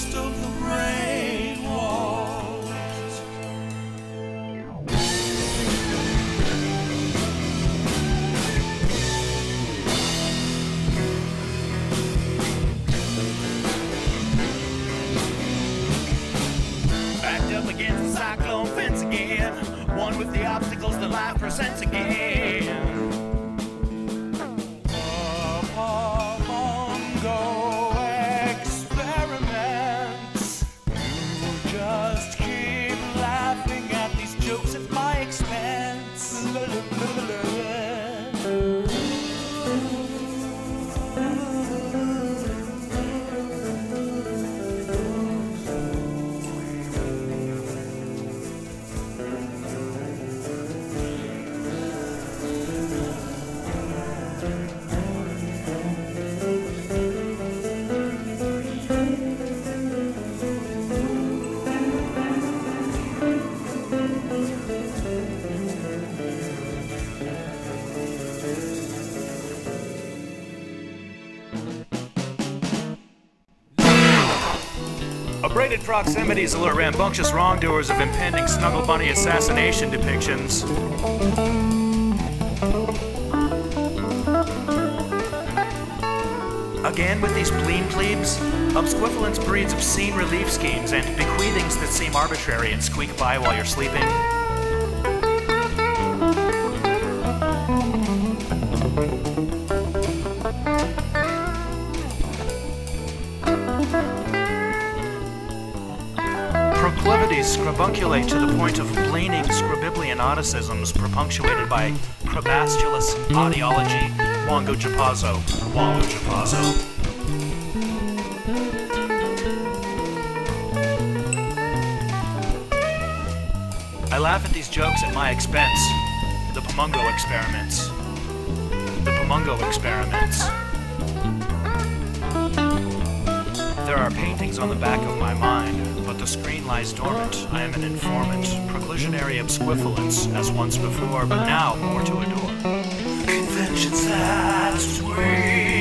last of the Abraded proximities alert rambunctious wrongdoers of impending Snuggle Bunny assassination depictions. Again with these bleen plebes, obsquiffalence breeds obscene relief schemes and bequeathings that seem arbitrary and squeak by while you're sleeping. Scrabunculate to the point of bleaning scribiblianodicisms propunctuated by crabastulous audiology, wongo japazo, wongo japazo. I laugh at these jokes at my expense. The Pomungo experiments. The Pomungo experiments. There are paintings on the back of my mind, the screen lies dormant. I am an informant, proclusionary obsquiffalence, as once before, but now more to adore. Conventions that we